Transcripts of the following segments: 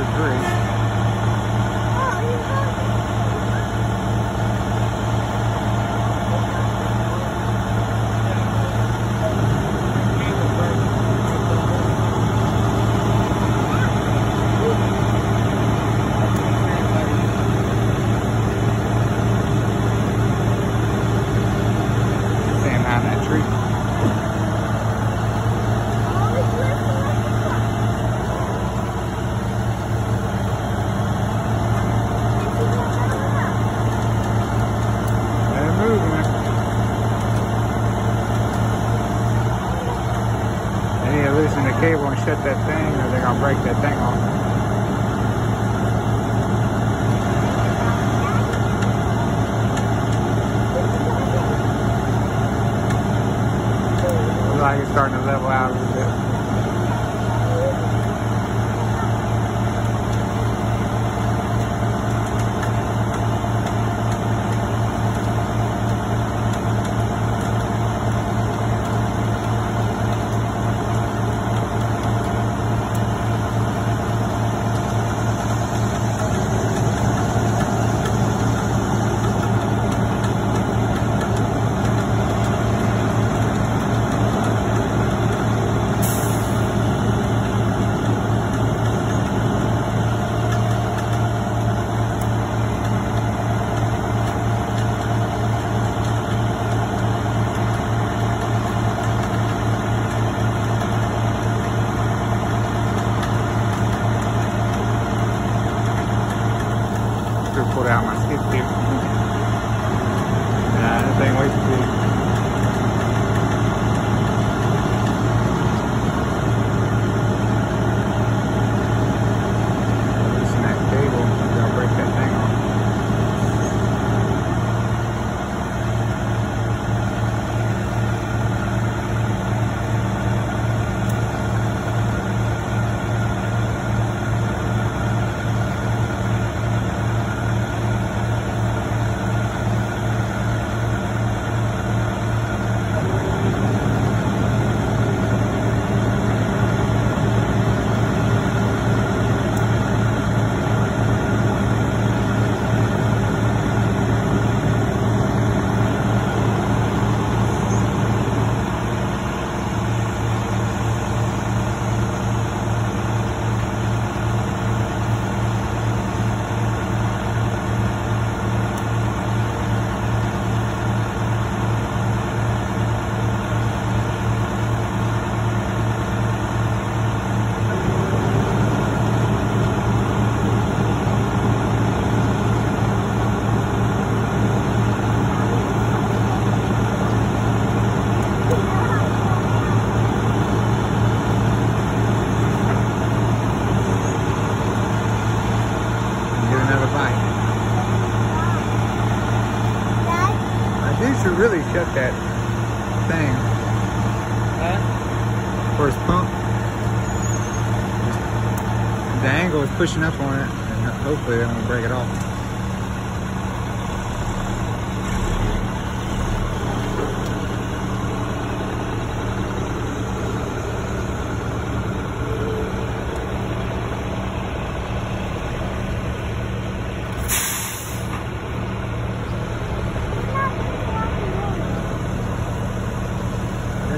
dark gray. Should really shut that thing for his pump. The angle is pushing up on it, and hopefully they won't break it off.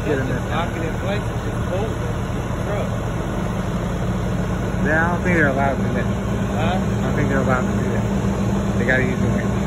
They're getting it. Locking in place, it's just cold. Yeah, I don't think they're allowed to do that. Huh? I don't think they're allowed to do that. They gotta use the wind.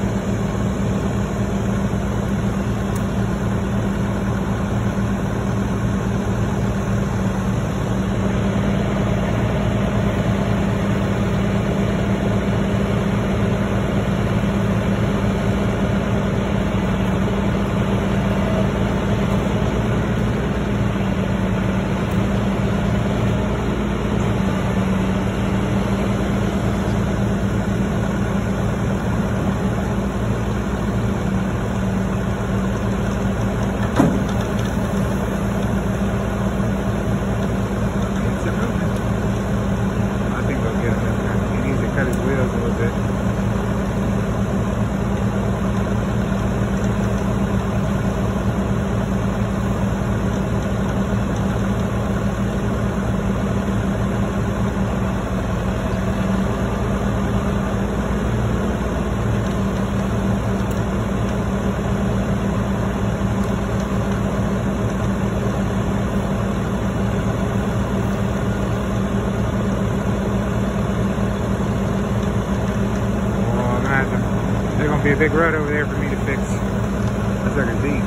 Be a big road over there for me to fix. That's like a Z. Yeah,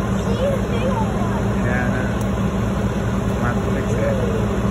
I know. Have to fix that.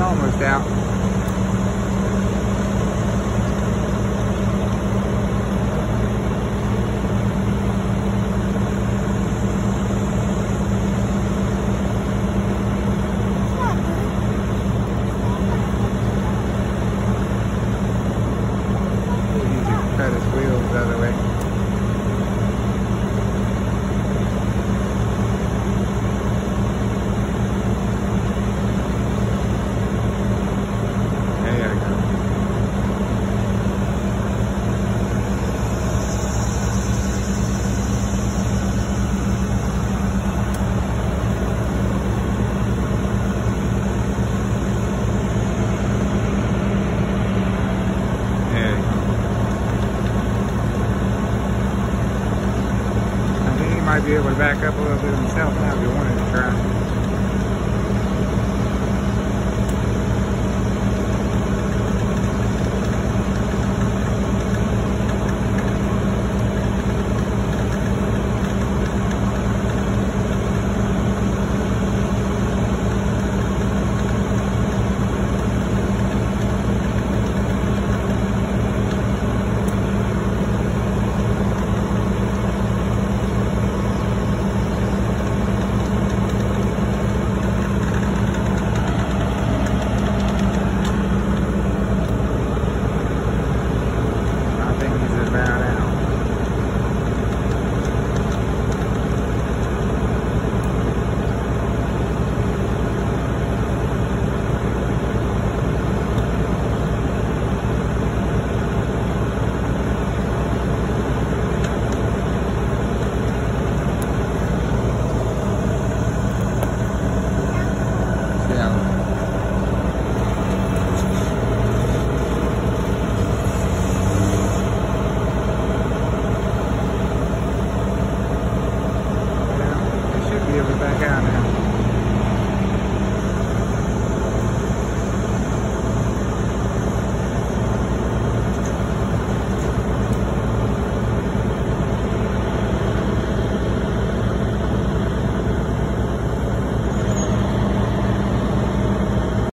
Almost out. Cut his wheels the other way. Might be able to back up a little bit himself now if he wanted to try.